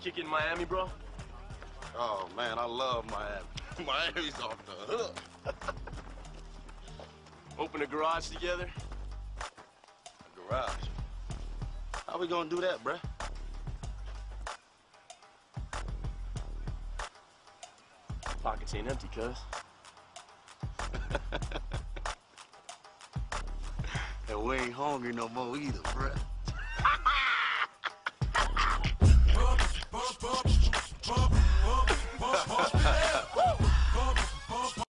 kick in Miami, bro? Oh, man, I love Miami. Miami's off the hook. Open a garage together? A garage. How we gonna do that, bruh? Pockets ain't empty, cuz. and we ain't hungry no more either, bruh.